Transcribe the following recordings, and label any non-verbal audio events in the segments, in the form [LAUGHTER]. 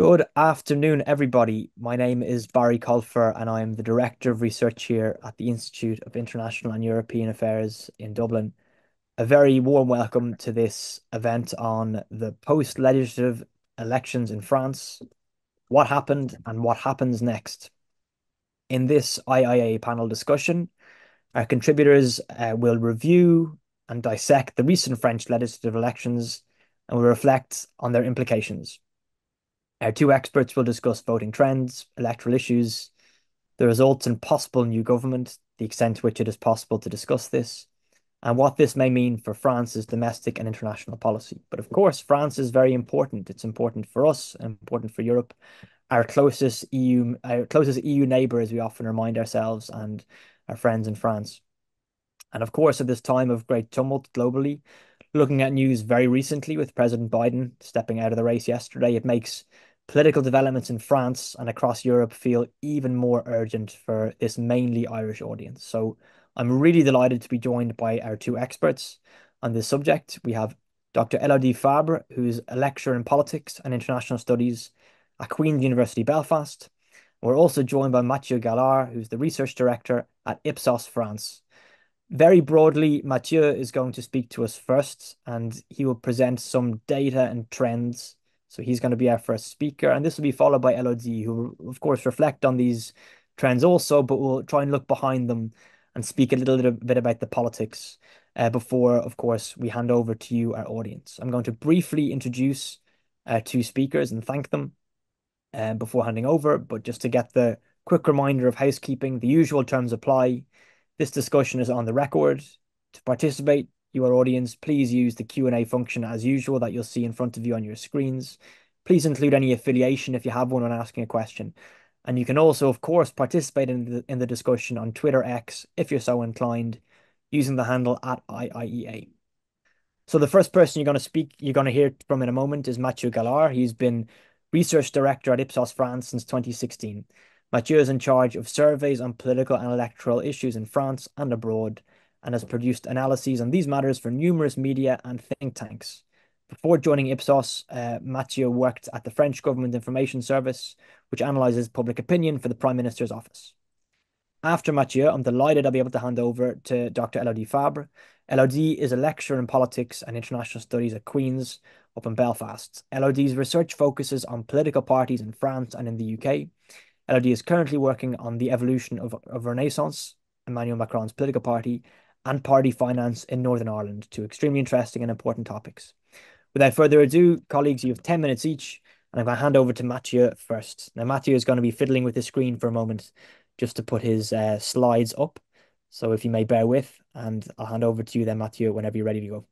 Good afternoon, everybody. My name is Barry Colfer, and I am the Director of Research here at the Institute of International and European Affairs in Dublin. A very warm welcome to this event on the post-legislative elections in France, what happened and what happens next. In this IIEA panel discussion, our contributors uh, will review and dissect the recent French legislative elections and will reflect on their implications. Our two experts will discuss voting trends, electoral issues, the results and possible new government, the extent to which it is possible to discuss this, and what this may mean for France's domestic and international policy. But of course, France is very important. It's important for us, important for Europe, our closest EU, our closest EU neighbor, as we often remind ourselves, and our friends in France. And of course, at this time of great tumult globally, looking at news very recently with President Biden stepping out of the race yesterday, it makes political developments in France and across Europe feel even more urgent for this mainly Irish audience. So I'm really delighted to be joined by our two experts on this subject. We have Dr. Elodie Fabre, who's a lecturer in politics and international studies at Queen's University Belfast. We're also joined by Mathieu Gallard, who's the research director at Ipsos France. Very broadly, Mathieu is going to speak to us first, and he will present some data and trends so he's going to be our first speaker, and this will be followed by Elodie, who will, of course, reflect on these trends also, but we'll try and look behind them and speak a little bit about the politics uh, before, of course, we hand over to you, our audience. I'm going to briefly introduce uh, two speakers and thank them uh, before handing over, but just to get the quick reminder of housekeeping, the usual terms apply. This discussion is on the record. To participate, your audience, please use the Q&A function as usual that you'll see in front of you on your screens. Please include any affiliation if you have one when asking a question. And you can also, of course, participate in the, in the discussion on Twitter X if you're so inclined, using the handle at IIEA. So the first person you're going to speak, you're going to hear from in a moment is Mathieu Gallard. He's been research director at Ipsos France since 2016. Mathieu is in charge of surveys on political and electoral issues in France and abroad, and has produced analyses on these matters for numerous media and think tanks. Before joining Ipsos, uh, Mathieu worked at the French Government Information Service, which analyzes public opinion for the Prime Minister's office. After Mathieu, I'm delighted I'll be able to hand over to Dr. Elodie Fabre. Elodie is a lecturer in politics and international studies at Queen's up in Belfast. Elodie's research focuses on political parties in France and in the UK. Elodie is currently working on the evolution of, of Renaissance, Emmanuel Macron's political party, and party finance in Northern Ireland, two extremely interesting and important topics. Without further ado, colleagues, you have 10 minutes each, and I'm going to hand over to Mathieu first. Now, Mathieu is going to be fiddling with the screen for a moment just to put his uh, slides up. So if you may bear with, and I'll hand over to you then, Mathieu, whenever you're ready to go.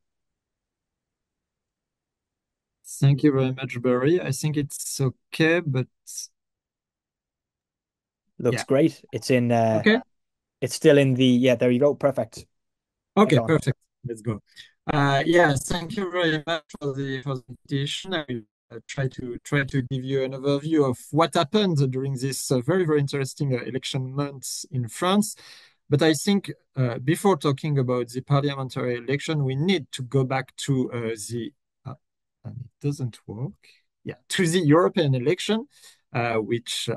Thank you very much, Barry. I think it's okay, but looks yeah. great. It's in. Uh, okay. It's still in the. Yeah, there you go. Perfect. Okay, perfect. Let's go. Uh, yeah, thank you very much for the presentation. I will uh, try to try to give you an overview of what happened during this uh, very very interesting uh, election months in France. But I think uh, before talking about the parliamentary election, we need to go back to uh, the and it doesn't work. Yeah, to the European election, which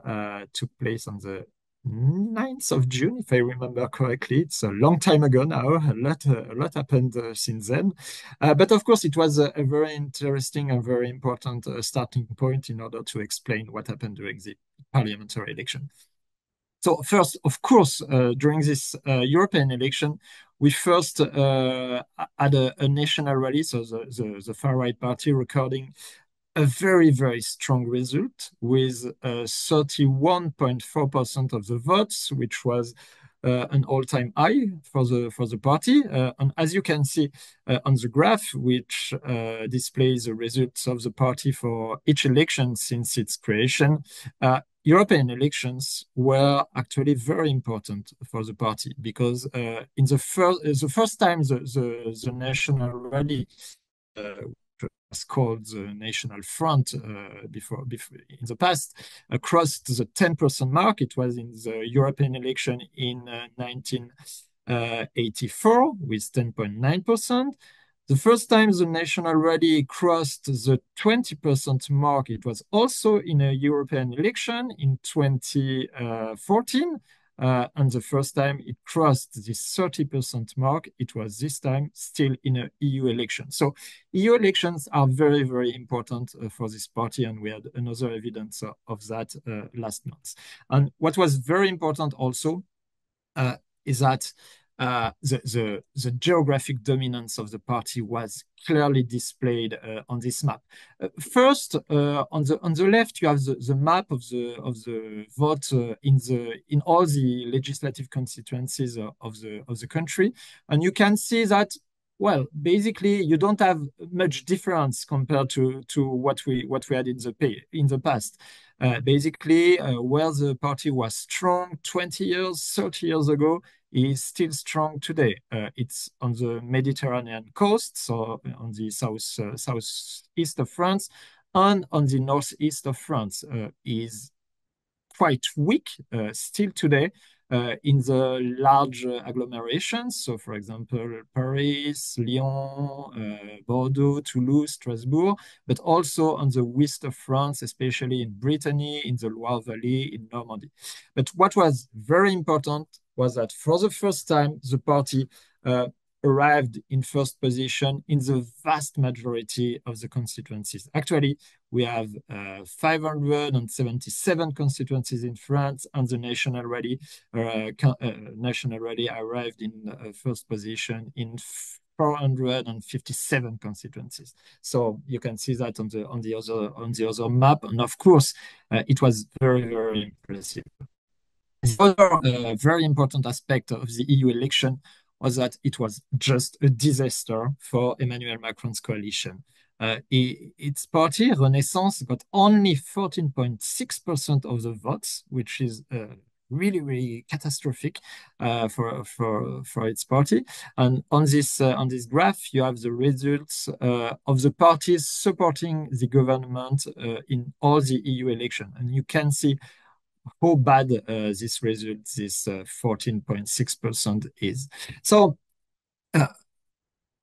took place on the 9th of June, if I remember correctly. It's a long time ago now. A lot, uh, a lot happened uh, since then. Uh, but of course, it was a, a very interesting and very important uh, starting point in order to explain what happened during the parliamentary election. So first, of course, uh, during this uh, European election, we first had a, a, national rally, so the, the, the far-right party recording a very, very strong result with 31.4% uh, of the votes, which was uh, an all-time high for the for the party. Uh, and as you can see uh, on the graph, which uh, displays the results of the party for each election since its creation, uh, European elections were actually very important for the party because in the first the first time the the, the national rally was called the National Front uh, before, before in the past, crossed the 10% mark. It was in the European election in uh, 1984 with 10.9%. The first time the National Rally crossed the 20% mark, it was also in a European election in 2014. Uh, and the first time it crossed this 30% mark, it was this time still in a EU election. So EU elections are very, very important uh, for this party, and we had another evidence uh, of that last month. And what was very important also is that uh, the, the, the geographic dominance of the party was clearly displayed uh, on this map. Uh, first, uh, on the on the left, you have the, the map of the of the vote uh, in the in all the legislative constituencies of the of the country, and you can see that well, basically, you don't have much difference compared to to what we what we had in the pay, in the past. Uh, basically, uh, where the party was strong 20 years, 30 years ago, is still strong today. Uh, it's on the Mediterranean coast, so on the south uh, southeast of France, and on the northeast of France uh, is quite weak still today. Uh, in the large uh, agglomerations. So, for example, Paris, Lyon, uh, Bordeaux, Toulouse, Strasbourg, but also on the west of France, especially in Brittany, in the Loire Valley, in Normandy. But what was very important was that for the first time, the party uh, arrived in first position in the vast majority of the constituencies. Actually, we have uh, 577 constituencies in France, and the National Rally, uh, uh, National Rally arrived in uh, first position in 457 constituencies. So you can see that on the on the other on the other map, and of course, uh, it was very very impressive. The other uh, very important aspect of the EU election was that it was just a disaster for Emmanuel Macron's coalition. Uh, its party, Renaissance, got only 14.6% of the votes, which is uh, really, really catastrophic uh, for, for, for its party. And on this, uh, on this graph, you have the results uh, of the parties supporting the government in all the EU election. And you can see how bad uh, this result, this 14.6% uh, is. So, uh,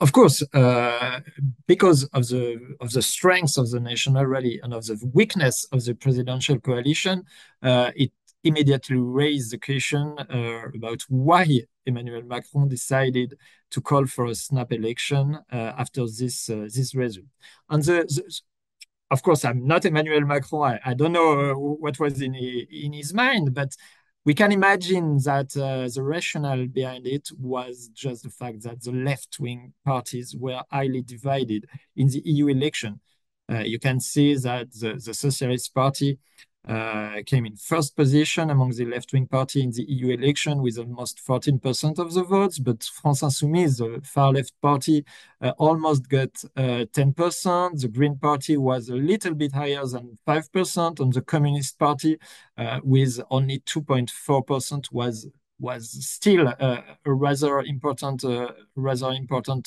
of course, uh, because of the of the strength of the national rally and of the weakness of the presidential coalition, uh, it immediately raised the question uh, about why Emmanuel Macron decided to call for a snap election after this this result. And the, the of course, I'm not Emmanuel Macron. I, I don't know uh, what was in, in his mind, but we can imagine that uh, the rationale behind it was just the fact that the left wing parties were highly divided in the EU election. Uh, you can see that the, the Socialist Party uh, came in first position among the left-wing party in the EU election with almost 14% of the votes, but France Insoumise, the far-left party, uh, almost got uh, 10%. The Green Party was a little bit higher than 5%, and the Communist Party, uh, with only 2.4%, was was still uh, a rather important, uh, rather important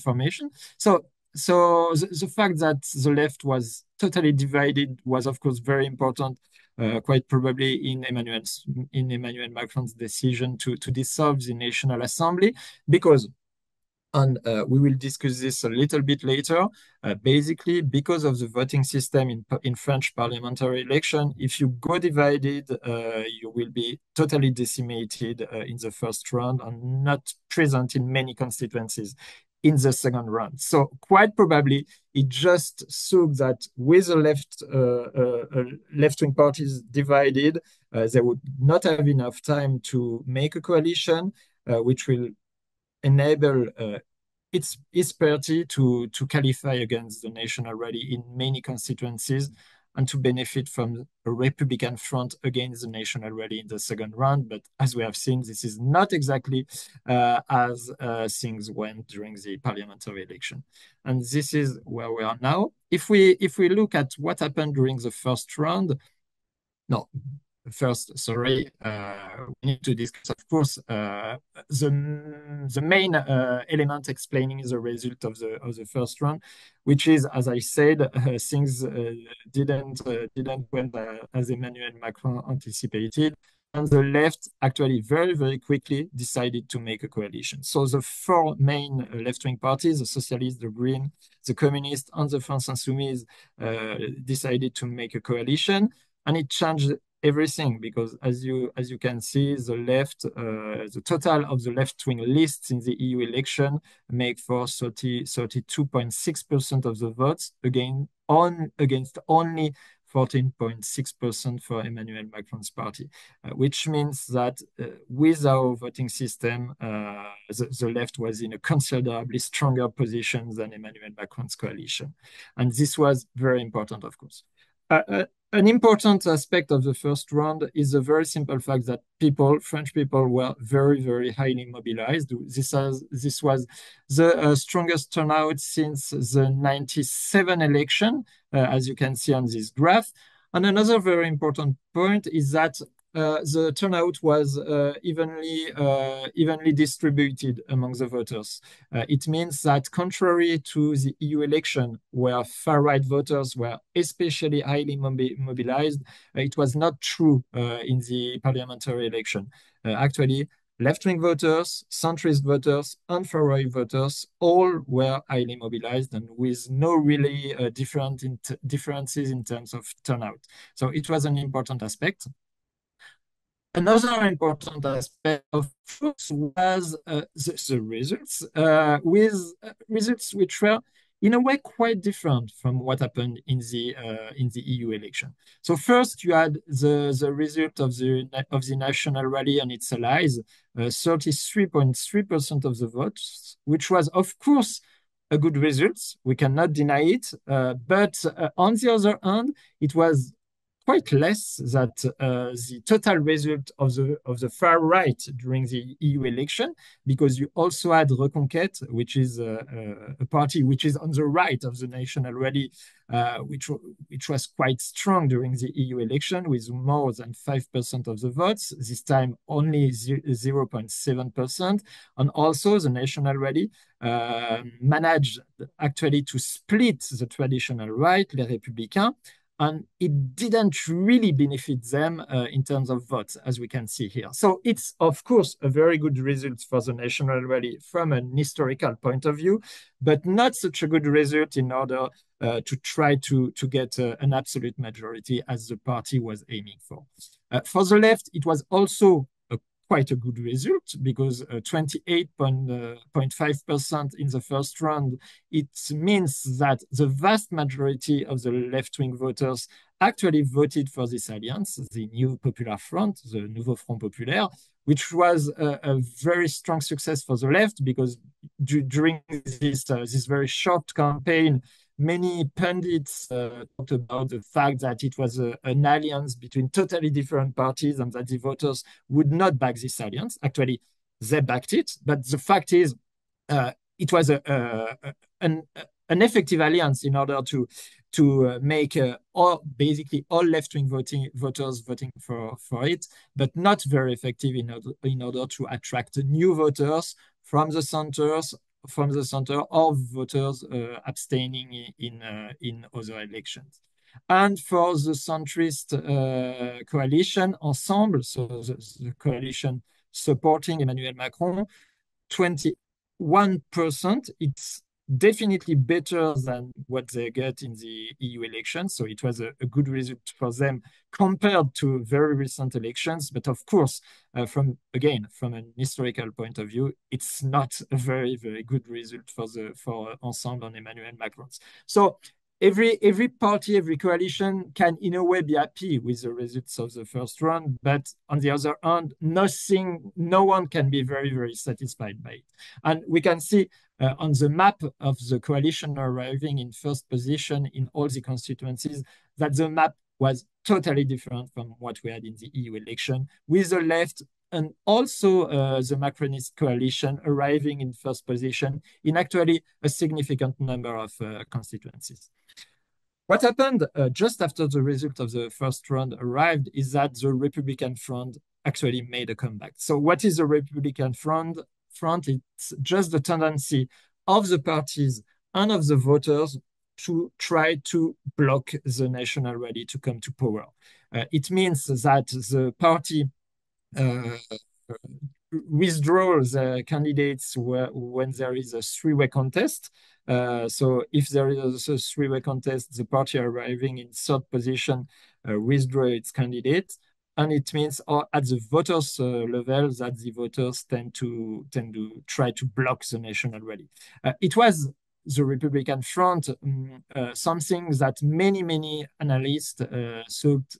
formation. So so the, the, fact that the left was totally divided was, of course, very important, uh, quite probably in Emmanuel's in Emmanuel Macron's decision to to dissolve the National Assembly, because. And uh, we will discuss this a little bit later. Uh, basically, because of the voting system in in French parliamentary election, if you go divided, uh, you will be totally decimated uh, in the first round and not present in many constituencies in the second round. So quite probably it just saw that with the left uh, uh, uh, left-wing parties divided, uh, they would not have enough time to make a coalition, uh, which will enable uh, its its party to to qualify against the national rally in many constituencies and to benefit from a Republican front against the national rally in the second round. But as we have seen, this is not exactly uh, as uh, things went during the parliamentary election. And this is where we are now. If we if we look at what happened during the first round, no, first, sorry, uh, we need to discuss, of course, uh, the the main uh, element explaining the result of the of the first round, which is, as I said, uh, [LAUGHS] things uh, didn't uh, didn't went as Emmanuel Macron anticipated. and the left actually very, very quickly decided to make a coalition. So the four main uh, left-wing parties, the Socialists, the Green, the Communists, and the France Insoumise, uh, decided to make a coalition, and it changed everything because as you as you can see the left uh, the total of the left wing lists in the EU election make for 30 32.6% of the votes again on against only 14.6% for Emmanuel Macron's party, uh, which means that uh, with our voting system, uh, the, the, left was in a considerably stronger position than Emmanuel Macron's coalition. And this was very important, of course. An important aspect of the first round is the very simple fact that people, French people, were very, very highly mobilized. This, has, this was the uh, strongest turnout since the 97 election, uh, as you can see on this graph. And another very important point is that the turnout was uh, evenly uh, evenly distributed among the voters. it means that contrary to the EU election, where far-right voters were especially highly mobi mobilized, it was not true in the parliamentary election. actually, left-wing voters, centrist voters, and far-right voters all were highly mobilized and with no really uh, different in differences in terms of turnout. So it was an important aspect. Another important aspect of course was uh, the, the, results, uh, with uh, results which were in a way quite different from what happened in the uh, in the EU election. So first, you had the the result of the of the National Rally and its allies, uh, thirty three point three percent of the votes, which was of course a good result. We cannot deny it. Uh, but on the other hand, it was quite less that uh, the total result of the of the far right during the EU election, because you also had Reconquête, which is a, a party which is on the right of the National Rally, uh, which which was quite strong during the EU election with more than five percent of the votes. This time only zero point seven percent, and also the National Rally uh, managed actually to split the traditional right, les Républicains and it didn't really benefit them uh, in terms of votes, as we can see here. So it's, of course, a very good result for the National Rally from an historical point of view, but not such a good result in order uh, to try to, to get uh, an absolute majority as the party was aiming for. Uh, for the left, it was also quite a good result because 28.5% uh, in the first round, it means that the vast majority of the left-wing voters actually voted for this alliance, the new Popular Front, the Nouveau Front Populaire, which was a, a very strong success for the left because during this, uh, this very short campaign, many pundits uh, talked about the fact that it was a, an alliance between totally different parties and that the voters would not back this alliance. Actually, they backed it, but the fact is, uh, it was a, a, an, an effective alliance in order to to uh, make uh, all basically all left-wing voting voters voting for for it, but not very effective in order in order to attract new voters from the centers from the center of voters uh, abstaining in, uh, in other elections. And for the centrist uh, coalition, Ensemble, so the, the coalition supporting Emmanuel Macron, 21%, it's definitely better than what they get in the EU elections. So it was a, a good result for them compared to very recent elections. But of course, uh, from again, from an historical point of view, it's not a very, very good result for the for Ensemble and Emmanuel Macron. So every every party, every coalition can in a way be happy with the results of the first round, but on the other hand, nothing, no one can be very very satisfied by it. And we can see uh, on the map of the coalition arriving in first position in all the constituencies that the map was totally different from what we had in the EU election, with the left and also uh, the Macronist coalition arriving in first position in actually a significant number of uh, constituencies. What happened uh, just after the result of the first round arrived is that the Republican Front actually made a comeback. So what is the Republican Front? Front, it's just the tendency of the parties and of the voters to try to block the national rally to come to power. Uh, it means that the party withdraw the candidates when there is a three-way contest. Uh, so if there is a three-way contest, the party arriving in third position uh, withdraw its candidate, and it means uh, at the voters uh, level that the voters tend to tend to try to block the national rally. Uh, it was the Republican Front, um, something that many many analysts thought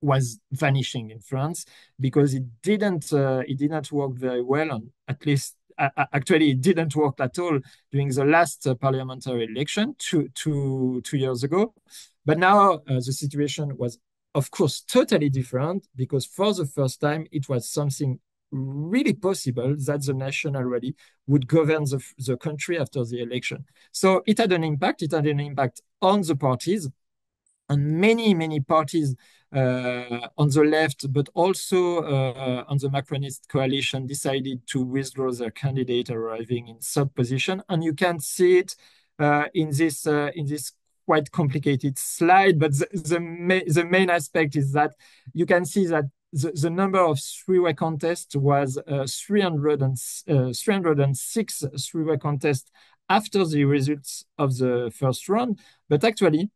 was vanishing in France because it didn't uh, it did not work very well and at least uh, actually it didn't work at all during the last uh, parliamentary election two, two, two years ago. But now uh, the situation was of course totally different because for the first time it was something really possible that the national rally would govern the, the country after the election. So it had an impact. It had an impact on the parties and many many parties on the left, but also uh, on the Macronist coalition, decided to withdraw their candidate arriving in third position. And you can see it uh, in this in this quite complicated slide. But the the, ma the main aspect is that you can see that the, the, number of three-way contests was uh, 300 and, uh, 306 three-way contests after the results of the first round. But actually,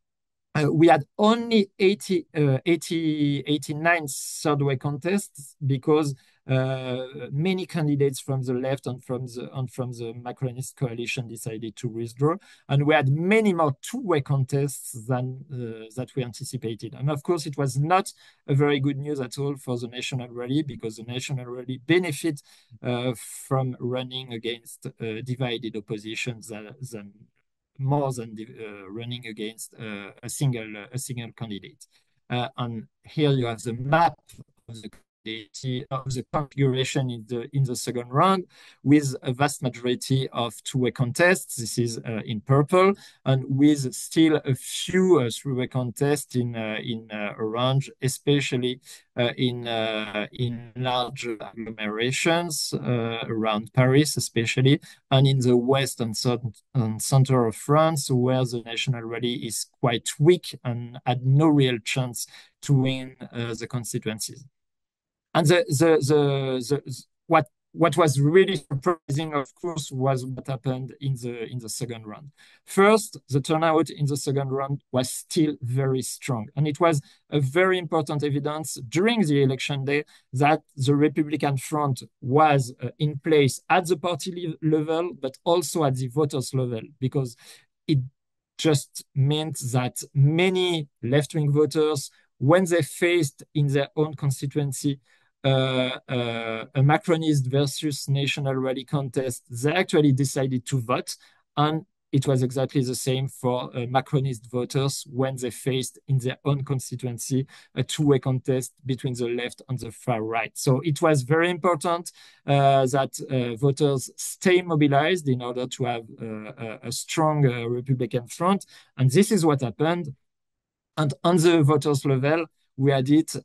uh, we had only 80, uh, 80, 89 third way contests because uh, many candidates from the left and from the and from the Macronist coalition decided to withdraw, and we had many more two-way contests than uh, that we anticipated. And of course, it was not a very good news at all for the National Rally because the National Rally benefit uh, from running against uh, divided oppositions than, than more than the, uh, running against uh, a single a single candidate. Uh, and here you have the map of the the, of the configuration in the in the second round with a vast majority of two-way contests. This is uh, in purple, and with still a few uh, three-way contests in uh, in uh, orange, especially uh, in uh, in large agglomerations around Paris, especially, and in the west and, and center of France, where the national rally is quite weak and had no real chance to win the constituencies. And the, the, the, the, what what was really surprising, of course, was what happened in the in the second round. First, the turnout in the second round was still very strong, and it was a very important evidence during the election day that the Republican front was uh, in place at the party level, but also at the voters level, because it just meant that many left-wing voters, when they faced in their own constituency a Macronist versus National Rally contest, they actually decided to vote. And it was exactly the same for uh, Macronist voters when they faced in their own constituency a two-way contest between the left and the far right. So it was very important uh, that uh, voters stay mobilized in order to have uh, a strong Republican front. And this is what happened. And on the voters level, we had it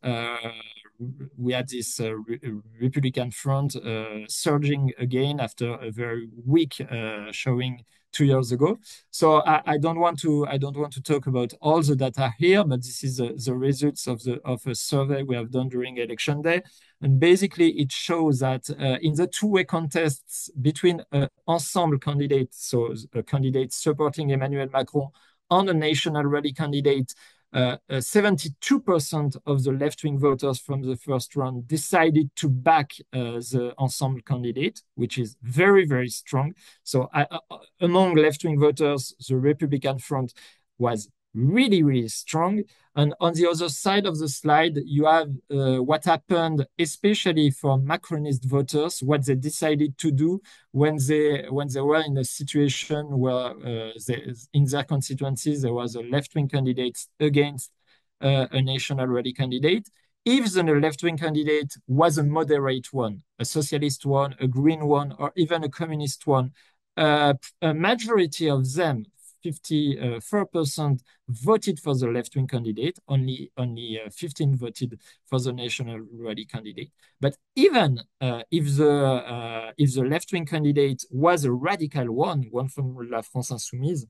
we had this uh, re Republican front uh, surging again after a very weak uh, showing two years ago. So I, I, don't want to I don't want to talk about all the data here, but this is the results of the of a survey we have done during election day, and basically it shows that uh, in the two-way contests between ensemble candidate, so a candidate supporting Emmanuel Macron, and a national rally candidate 72% uh, uh, of the left-wing voters from the first round decided to back uh, the ensemble candidate, which is very, very strong. So among left-wing voters, the Republican front was really, really strong. And on the other side of the slide, you have uh, what happened, especially for Macronist voters, what they decided to do when they when they were in a situation where uh, they, in their constituencies there was a left-wing candidate against uh, a national rally candidate. If the left-wing candidate was a moderate one, a socialist one, a green one, or even a communist one, uh, a majority of them 54% voted for the left-wing candidate, only only 15 uh, voted for the National Rally candidate. But even uh, if the uh, if the left-wing candidate was a radical one, one from La France Insoumise,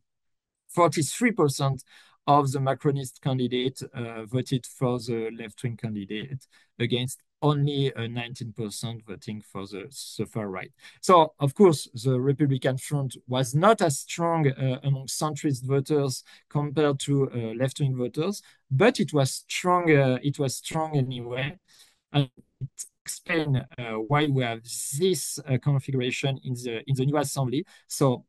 43% of the Macronist candidate uh, voted for the left-wing candidate against only 19% voting for the, the far right. So, of course, the Republican front was not as strong among centrist voters compared to left-wing voters, but it was strong. it was strong anyway, and it explains uh, why we have this uh, configuration in the in the new assembly. So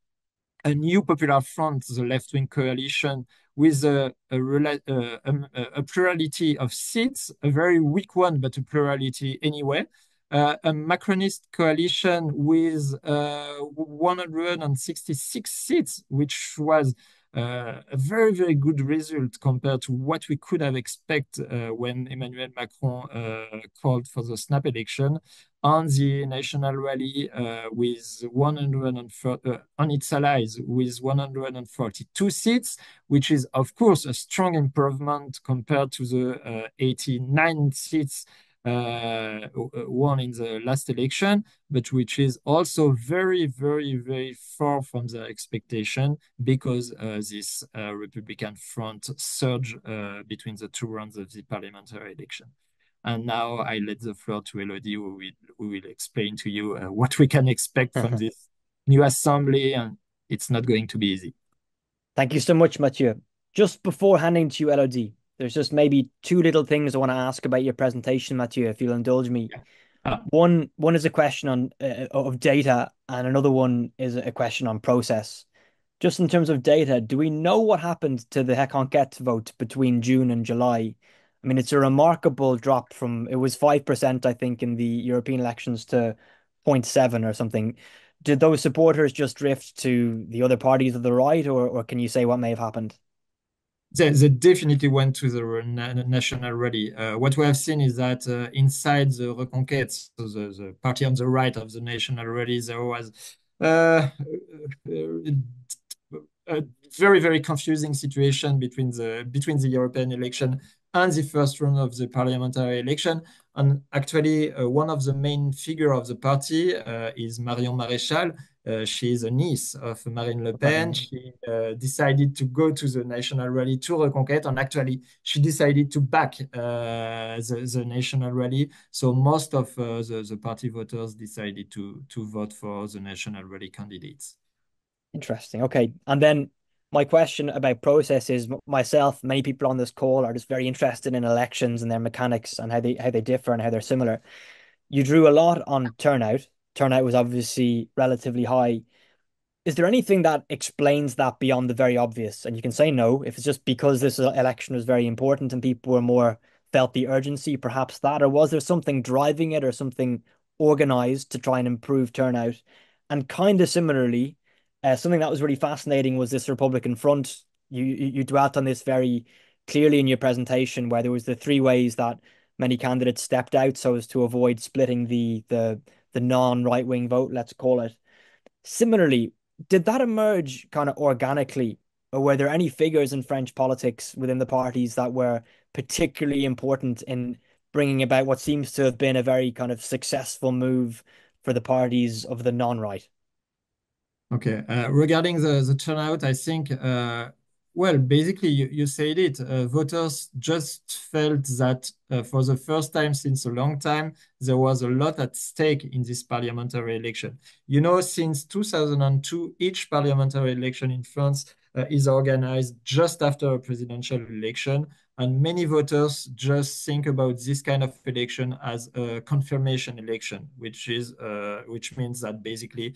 a new popular front, the left-wing coalition, with a, a, uh, um, a, a, plurality of seats, a very weak one, but a plurality anyway. Uh, a Macronist coalition with uh, 166 seats, which was uh, a very, very good result compared to what we could have expected uh, when Emmanuel Macron uh, called for the snap election. On the national rally with 140 on its allies with 142 seats, which is of course a strong improvement compared to the 89 seats uh, won in the last election, but which is also very, very, very far from the expectation because uh, this uh, Republican front surged between the two rounds of the parliamentary election. And now I let the floor to Elodie, who will, who will explain to you uh, what we can expect from [LAUGHS] this new assembly. And it's not going to be easy. Thank you so much, Mathieu. Just before handing to you, Elodie, there's just maybe two little things I want to ask about your presentation, Mathieu, if you'll indulge me. Yeah. Uh, one one is a question on uh, of data, and another one is a question on process. Just in terms of data, do we know what happened to the Reconquête vote between June and July? I mean, it's a remarkable drop from it was five percent, I think, in the European elections to 0.7 or something. Did those supporters just drift to the other parties of the right, or or can you say what may have happened? They, they definitely went to the national rally. Uh, what we have seen is that uh, inside the Reconquête, so the, the, party on the right of the national rally, there was uh, a very very confusing situation between the between the European election and the first round of the parliamentary election. And actually, uh, one of the main figure of the party uh, is Marion Maréchal, uh, she is a niece of Marine Le Pen. She uh, decided to go to the national rally to Reconquête, and actually, she decided to back uh, the, the national rally. So most of uh, the, the party voters decided to to vote for the national rally candidates. Interesting. Okay, and then my question about process is myself, many people on this call are just very interested in elections and their mechanics and how they how they differ and how they're similar. You drew a lot on turnout turnout was obviously relatively high. Is there anything that explains that beyond the very obvious? And you can say no if it's just because this election was very important and people were more felt the urgency, perhaps that, or was there something driving it or something organized to try and improve turnout? And kind of similarly, uh, something that was really fascinating was this Republican front. You you dwelt on this very clearly in your presentation, where there was the three ways that many candidates stepped out so as to avoid splitting the the the non-right wing vote, let's call it. Similarly, did that emerge kind of organically, or were there any figures in French politics within the parties that were particularly important in bringing about what seems to have been a very kind of successful move for the parties of the non-right? Okay, uh, regarding the the turnout, I think uh, well, basically, you, you said it. Uh, voters just felt that uh, for the first time since a long time, there was a lot at stake in this parliamentary election. You know, since 2002, each parliamentary election in France uh, is organized just after a presidential election. And many voters just think about this kind of election as a confirmation election, which is uh, which means that basically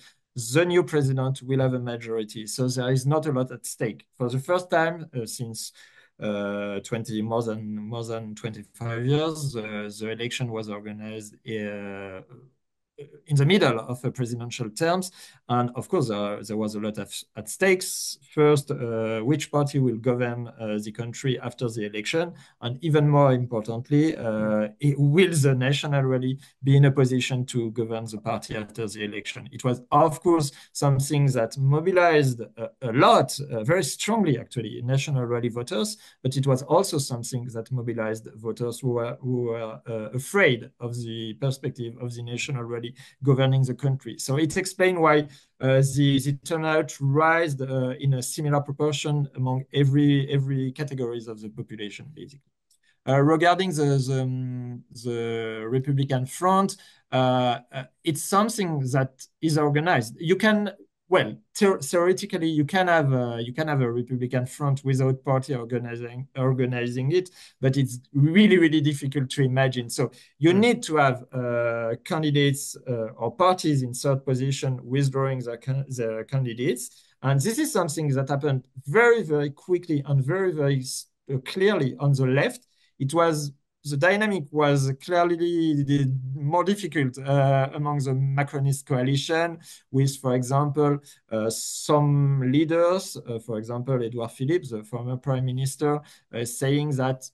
the new president will have a majority. So there is not a lot at stake. For the first time uh, since uh, 20 more than more than 25 years, uh, the election was organized uh, in the middle of a presidential terms. And of course, uh, there was a lot of, at stakes. First, uh, which party will govern uh, the country after the election? And even more importantly, uh, will the national rally be in a position to govern the party after the election? It was, of course, something that mobilized a, a lot, uh, very strongly actually, national rally voters, but it was also something that mobilized voters who were, who were uh, afraid of the perspective of the national rally governing the country. So it explains why uh, the, the turnout rise uh, in a similar proportion among every every categories of the population, basically. regarding the, the, um, the Republican Front, uh, uh, it's something that is organized. You can well, theoretically, you can have a, you can have a Republican front without party organizing organizing it, but it's really really difficult to imagine. So you mm. need to have uh, candidates uh, or parties in third position withdrawing their, their candidates, and this is something that happened very very quickly and very very uh, clearly on the left. It was the dynamic was clearly more difficult uh, among the Macronist coalition, with, for example, uh, some leaders, uh, for example, Edouard Philippe, the former prime minister, uh, saying that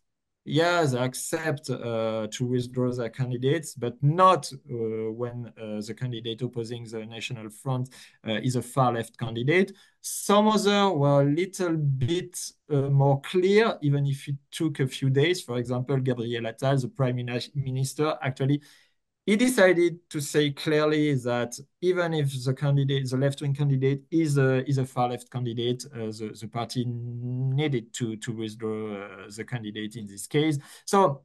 yeah, they accept uh, to withdraw their candidates, but not uh, when uh, the candidate opposing the National Front uh, is a far left candidate. Some other were a little bit uh, more clear, even if it took a few days. For example, Gabriel Attal, the prime minister, actually he decided to say clearly that even if the candidate, the left-wing candidate, is a is a far-left candidate, uh, the the party needed to to withdraw uh, the candidate in this case. So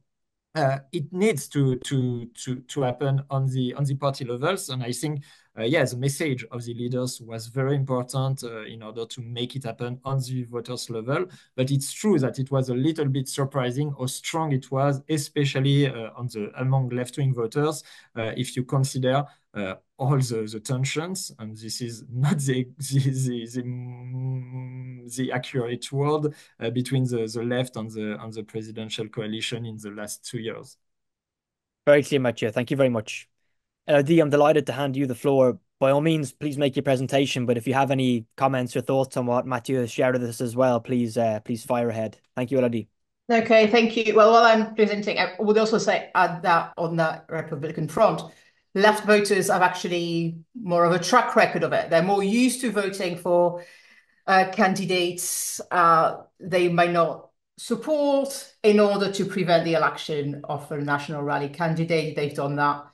uh, it needs to to to to happen on the on the party levels, and I think yeah, the message of the leaders was very important uh, in order to make it happen on the voters level. But it's true that it was a little bit surprising how strong it was, especially uh, on the among left-wing voters. Uh, if you consider uh, all the, the tensions, and this is not the [LAUGHS] the, the, the, the accurate word uh, between the, the left and the and the presidential coalition in the last two years. Very clear, Mathieu. Thank you very much. Elodie, I'm delighted to hand you the floor. By all means, please make your presentation. But if you have any comments or thoughts on what Mathieu has shared with us as well, please uh, please fire ahead. Thank you, Elodie. Okay, thank you. Well, while I'm presenting, I would also say add that on the Republican front, left voters have actually more of a track record of it. They're more used to voting for uh, candidates uh, they might not support in order to prevent the election of a national rally candidate. They've done that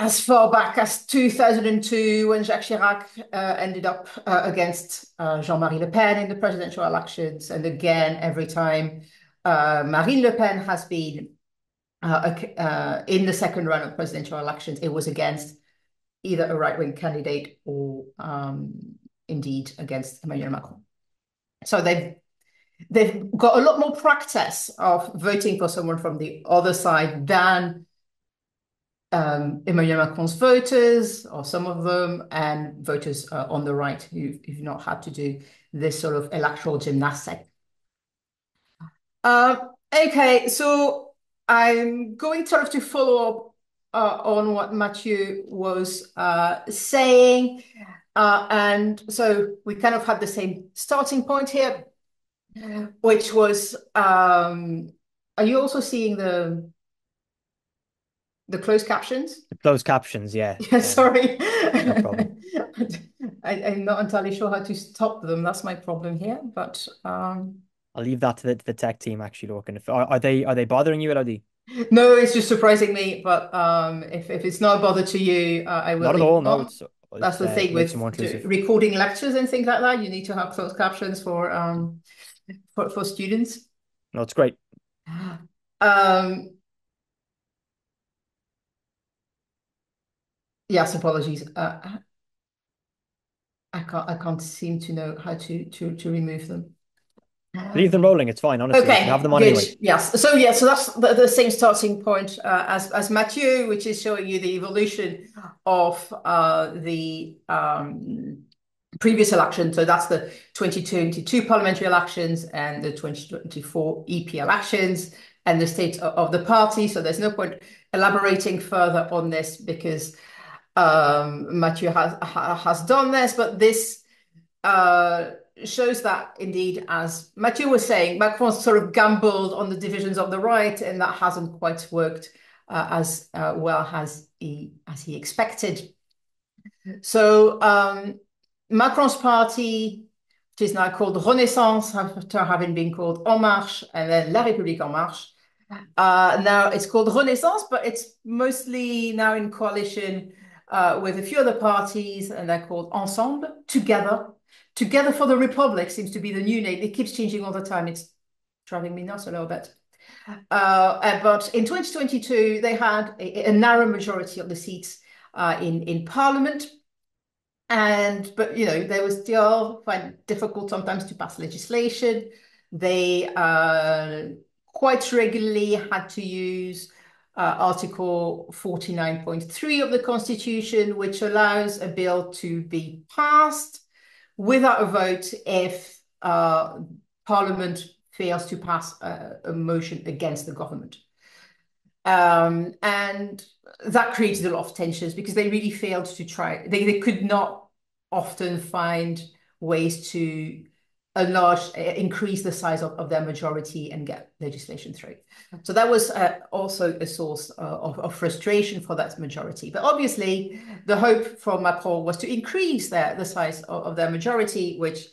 as far back as 2002 when Jacques Chirac uh, ended up uh, against uh, Jean-Marie Le Pen in the presidential elections. And again, every time uh, Marine Le Pen has been uh, uh, in the second round of presidential elections, it was against either a right-wing candidate or um, indeed against Emmanuel Macron. So they've they've got a lot more practice of voting for someone from the other side than um, Emmanuel Macron's voters, or some of them, and voters uh, on the right who, who've not had to do this sort of electoral gymnastic. Uh, okay, so I'm going sort of to follow up uh, on what Mathieu was uh, saying. Uh, and so we kind of had the same starting point here, which was, um, are you also seeing the the closed captions? The closed captions, yeah. [LAUGHS] Yeah, sorry. No problem. [LAUGHS] I, am not entirely sure how to stop them. That's my problem here. But um... I'll leave that to the, to the tech team actually looking. If are, are they are they bothering you, Elodie? No, it's just surprising me. But um, if, if it's not a bother to you, uh, I will. Not at all. No, that's the uh, thing with recording lectures and things like that. You need to have closed captions for um for for students. No, it's great. [GASPS] Um, Yes, apologies. Uh, I can't I can't seem to know how to to to remove them. Leave them rolling. It's fine. Honestly, okay, you have them on good. anyway. Yes. So yeah. So that's the, same starting point uh, as as Mathieu, which is showing you the evolution of uh, the um, previous election. So that's the 2022 parliamentary elections and the 2024 EP elections and the state of, of the party. So there's no point elaborating further on this because um, Mathieu has, has done this, but this uh, shows that indeed, as Mathieu was saying, Macron sort of gambled on the divisions of the right, and that hasn't quite worked uh, as uh, well as he as he expected. So um, Macron's party, which is now called Renaissance, after having been called En Marche, and then La République En Marche. Uh, now it's called Renaissance, but it's mostly now in coalition uh, with a few other parties, and they're called Ensemble, Together. Together for the Republic seems to be the new name. It keeps changing all the time. It's driving me nuts a little bit. Uh, but in 2022, they had a, a narrow majority of the seats uh, in in parliament, and but you know they were still find difficult sometimes to pass legislation. They uh, quite regularly had to use uh, Article 49.3 of the Constitution, which allows a bill to be passed without a vote if uh, Parliament fails to pass a, a motion against the government. Um, and that created a lot of tensions because they really failed to try, they, they could not often find ways to enlarge, increase the size of, of their majority and get legislation through. So that was uh, also a source uh, of, of, frustration for that majority. But obviously, the hope from Macron was to increase their, the size of, of their majority, which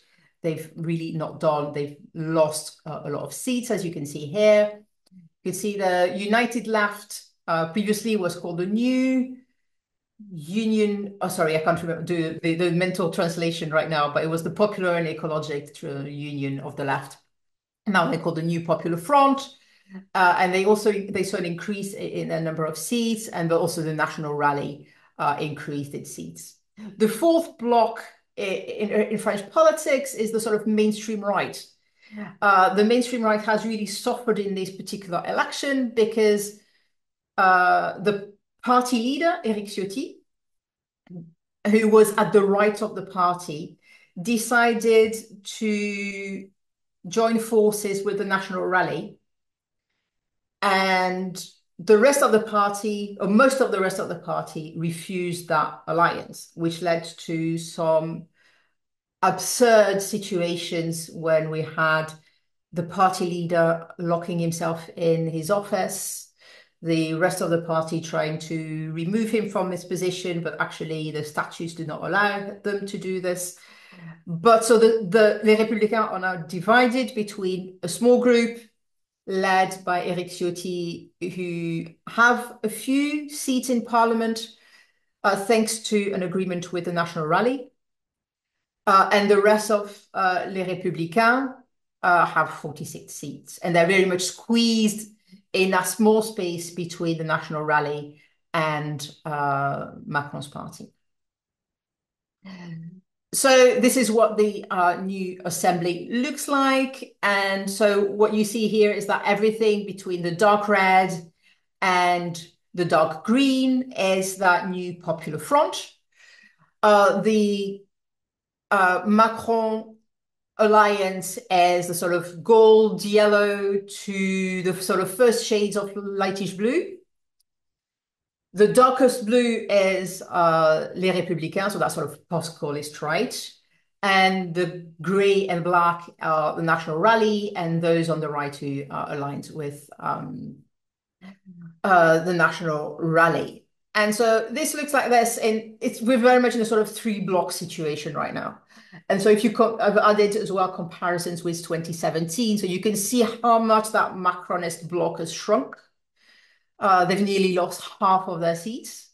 they've really not done. They've lost uh, a lot of seats, as you can see here. You can see the United Left uh, previously was called the New Union. Oh, sorry, I can't remember the, the, the mental translation right now, but it was the Popular and Ecologic Union of the Left. Now they call the New Popular Front. Uh, and they also they saw an increase in the number of seats, and also the National Rally uh, increased its seats. The fourth block in, in, French politics is the sort of mainstream right. Uh, the mainstream right has really suffered in this particular election because uh, the party leader, Eric Ciotti, who was at the right of the party, decided to join forces with the National Rally. And the rest of the party, or most of the rest of the party, refused that alliance, which led to some absurd situations when we had the party leader locking himself in his office, the rest of the party trying to remove him from his position, but actually the statutes do not allow them to do this. But so the, the Les Républicains are now divided between a small group led by Eric Ciotti, who have a few seats in parliament uh, thanks to an agreement with the National Rally. Uh, and the rest of uh, Les Républicains uh, have 46 seats. And they're very much squeezed in a small space between the National Rally and uh, Macron's party. So this is what the uh, new assembly looks like. And so what you see here is that everything between the dark red and the dark green is that new Popular Front. Uh, the uh, Macron alliance as the sort of gold yellow to the sort of first shades of lightish blue. The darkest blue is uh, Les Républicains, so that sort of post-Gaullist right. And the gray and black are the National Rally, and those on the right who are aligned with um, uh, the National Rally. And so this looks like this, and it's we're very much in a sort of three block situation right now. And so if you I've added as well comparisons with 2017, so you can see how much that Macronist block has shrunk. Uh, they've nearly lost half of their seats.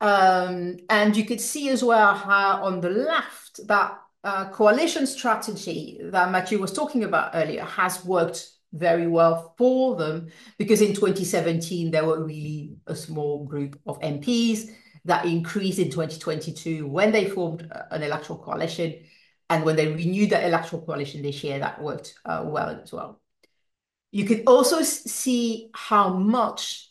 Um, and you could see as well how on the left that uh, coalition strategy that Mathieu was talking about earlier has worked very well for them because in 2017 there were really a small group of MPs that increased in 2022 when they formed an electoral coalition and when they renewed the electoral coalition this year that worked uh, well as well. You can also see how much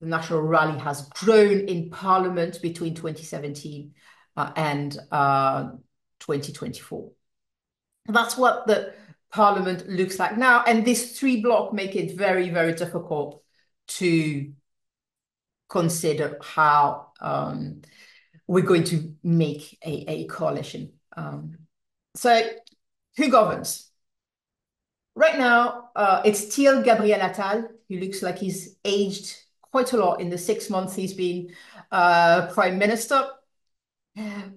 the National Rally has grown in Parliament between 2017 uh, and uh, 2024. That's what the parliament looks like now. And this three block make it very, very difficult to consider how um, we're going to make a, a coalition. Um, so who governs? Right now, uh, it's still Gabriel Attal, who looks like he's aged quite a lot in the six months he's been uh, prime minister.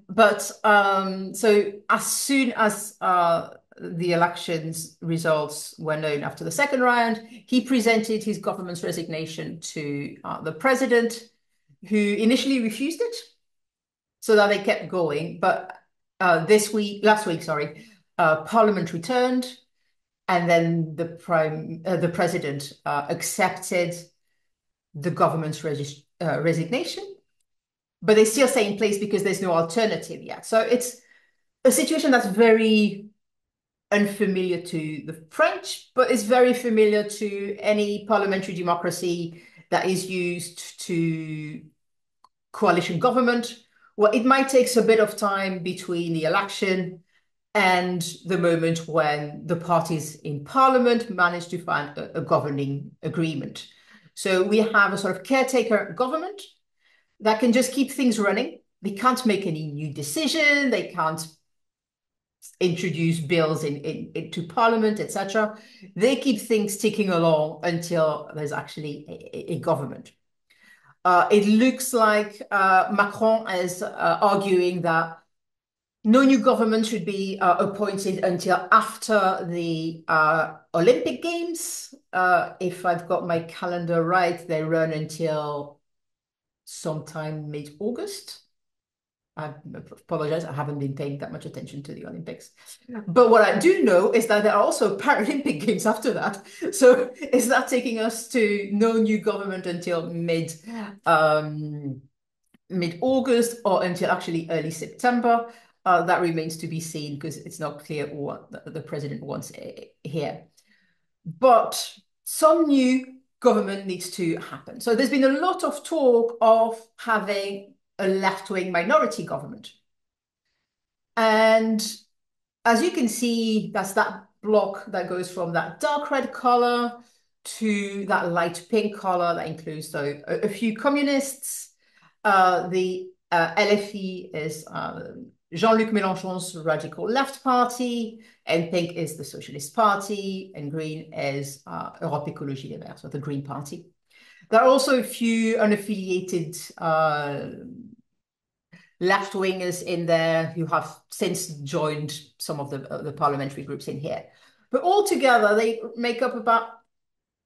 But um, so as soon as uh, the elections results were known after the second round, he presented his government's resignation to uh, the president, who initially refused it, so that they kept going. But uh, this week, last week, sorry, uh, Parliament returned, and then the prime uh, the president uh, accepted the government's uh, resignation, but they still stay in place because there's no alternative yet. So it's a situation that's very unfamiliar to the French, but it's very familiar to any parliamentary democracy that is used to coalition government. Well, it might take a bit of time between the election and the moment when the parties in parliament manage to find a, a governing agreement. So we have a sort of caretaker government that can just keep things running. They can't make any new decision. They can't introduce bills in, in, into parliament, etc. They keep things ticking along until there's actually a, a government. Uh, it looks like uh, Macron is uh, arguing that no new government should be uh, appointed until after the uh, Olympic Games. Uh, if I've got my calendar right, they run until sometime mid-August. I apologize, I haven't been paying that much attention to the Olympics. But what I do know is that there are also Paralympic [LAUGHS] Games after that. So is that taking us to no new government until mid um, mid-August or until actually early September? Uh, that remains to be seen because it's not clear what the, the president wants eh, here. But some new government needs to happen. So there's been a lot of talk of having a left-wing minority government. And as you can see, that's that block that goes from that dark red color to that light pink color that includes so a, a few communists. Uh, the uh, LFI is uh, Jean-Luc Mélenchon's radical left party, and pink is the Socialist Party, and green is uh, Europe Écologie Les Verts, so the Green Party. There are also a few unaffiliated uh, left-wingers in there who have since joined some of the, uh, the parliamentary groups in here. But altogether, they make up about,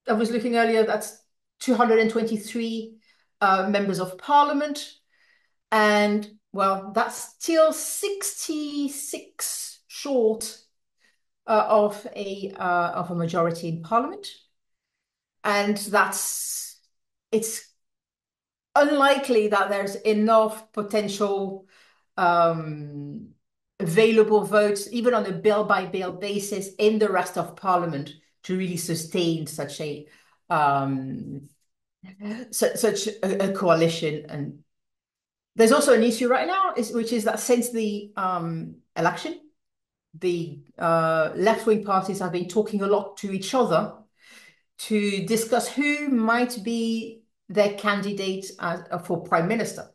I was looking earlier, that's 223 uh, members of parliament. And well, that's still 66 short uh, of a uh, of a majority in parliament. And that's it's unlikely that there's enough potential um, available votes, even on a bill by bill basis, in the rest of Parliament to really sustain such a um, su such a, a, coalition. And there's also an issue right now, is, which is that since the um, election, the uh, left wing parties have been talking a lot to each other to discuss who might be their candidate for prime minister.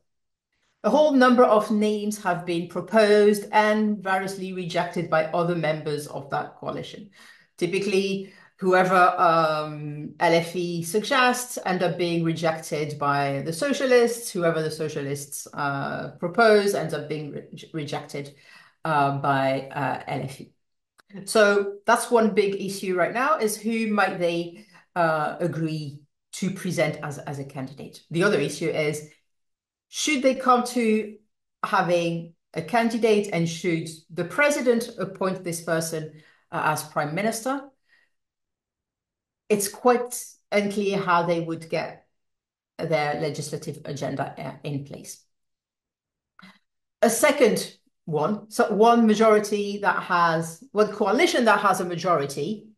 A whole number of names have been proposed and variously rejected by other members of that coalition. Typically, whoever um, LFI suggests end up being rejected by the socialists. Whoever the socialists uh, propose ends up being re rejected uh, by uh, LFI. So that's one big issue right now is who might they uh, agree to present as, as a candidate. The other issue is, should they come to having a candidate and should the president appoint this person uh, as prime minister? It's quite unclear how they would get their legislative agenda uh, in place. A second one, so one majority that has, one coalition that has a majority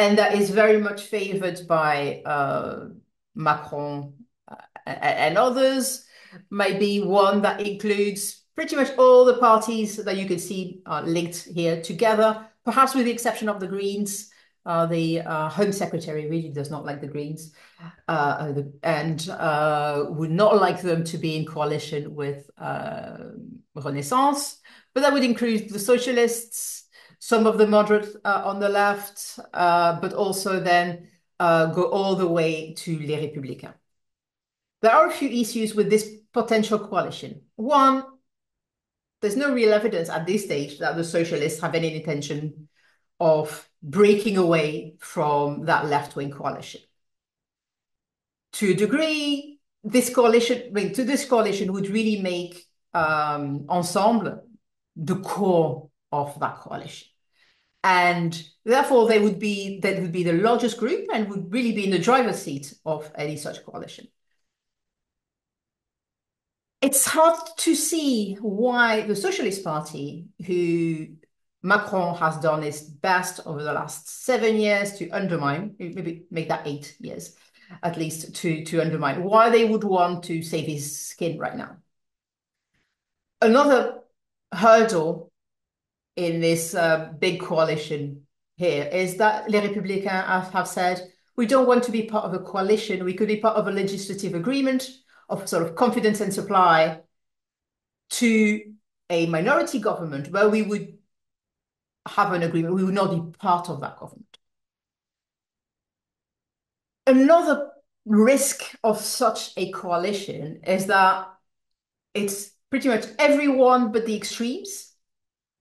and that is very much favored by uh, Macron uh, and others. Maybe one that includes pretty much all the parties that you can see are linked here together, perhaps with the exception of the Greens. Uh, the uh, Home Secretary really does not like the Greens uh, and uh, would not like them to be in coalition with Renaissance, but that would include the Socialists, some of the moderate uh, on the left, uh, but also then uh, go all the way to Les Républicains. There are a few issues with this potential coalition. One, there's no real evidence at this stage that the socialists have any intention of breaking away from that left-wing coalition. To a degree, this coalition, I mean, to this coalition would really make um, Ensemble the core of that coalition. And therefore they would be that would be the largest group and would really be in the driver's seat of any such coalition. It's hard to see why the Socialist Party, who Macron has done his best over the last seven years to undermine, maybe make that eight years at least, to, to undermine, why they would want to save his skin right now. Another hurdle in this uh, big coalition here is that Les Républicains have, have said, we don't want to be part of a coalition. We could be part of a legislative agreement of sort of confidence and supply to a minority government where we would have an agreement. We would not be part of that government. Another risk of such a coalition is that it's pretty much everyone but the extremes,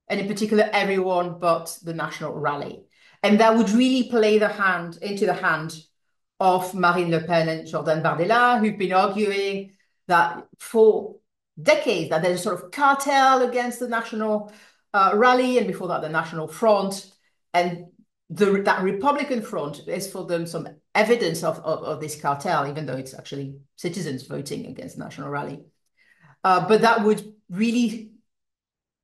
and in particular, everyone but the National Rally. And that would really play the hand into the hand of Marine Le Pen and Jordan Bardella, who've been arguing that for decades that there's a sort of cartel against the National uh, Rally, and before that, the National Front. And the, that Republican Front is for them some evidence of, of, of, this cartel, even though it's actually citizens voting against the National Rally. Uh, but that would really,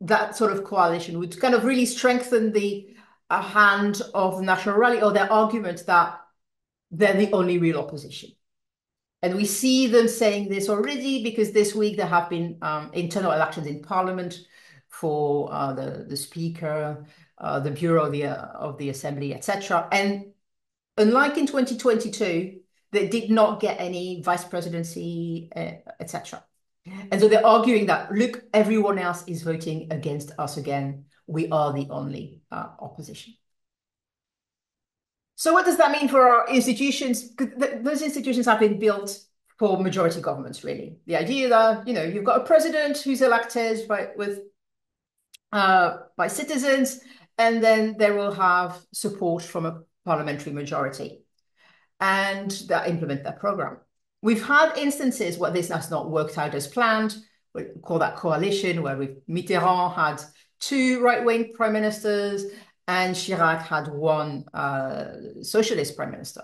that sort of coalition would kind of really strengthen the uh, hand of the National Rally or their argument that they're the only real opposition. And we see them saying this already because this week there have been um, internal elections in Parliament for uh, the, the Speaker, uh, the Bureau of the, uh, of the Assembly, etc. And unlike in 2022, they did not get any vice presidency, uh, etc. And so they're arguing that, look, everyone else is voting against us again. We are the only uh, opposition. So what does that mean for our institutions? Those institutions have been built for majority governments, really. The idea that, you know, you've got a president who's elected by, with, uh, by citizens, and then they will have support from a parliamentary majority and that implement that program. We've had instances where this has not worked out as planned. We call that coalition, where Mitterrand had two right-wing prime ministers and Chirac had one uh, socialist prime minister.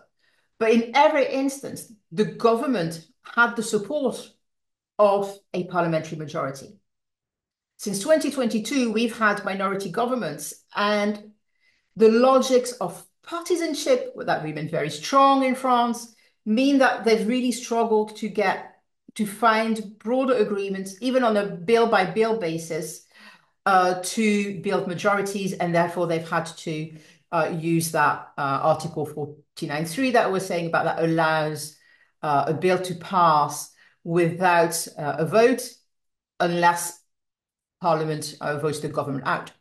But in every instance, the government had the support of a parliamentary majority. Since 2022, we've had minority governments, and the logics of partisanship that remain very strong in France mean that they've really struggled to get to find broader agreements, even on a bill by bill basis, uh, to build majorities, and therefore they've had to uh, use that uh, Article 49.3 that I was saying about that allows uh, a bill to pass without uh, a vote unless Parliament uh, votes the government out.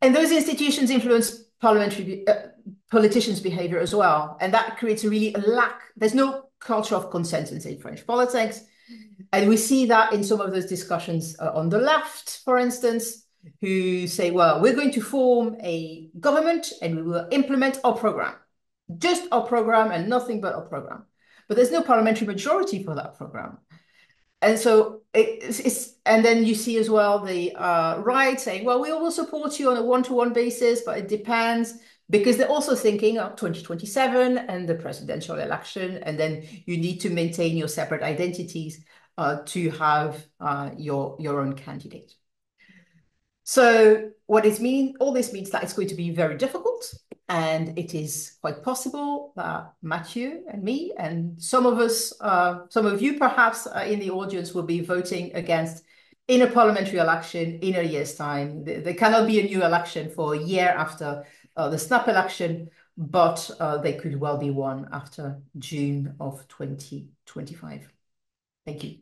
And those institutions influence parliamentary politicians' behavior as well, and that creates a really a lack. There's no culture of consensus in French politics. And we see that in some of those discussions uh, on the left, for instance, who say, well, we're going to form a government and we will implement our program, just our program and nothing but our program. But there's no parliamentary majority for that program. And so it's, it's and then you see as well the uh, right saying, well, we will support you on a one-to-one -one basis, but it depends because they're also thinking of 2027 and the presidential election, and then you need to maintain your separate identities uh, to have uh, your your own candidate. So what it mean? All this means that it's going to be very difficult, and it is quite possible that Mathieu and me and some of us, uh, some of you perhaps uh, in the audience, will be voting against in a parliamentary election in a year's time. There cannot be a new election for a year after uh, the snap election, but uh, they could well be one after June of 2025. Thank you.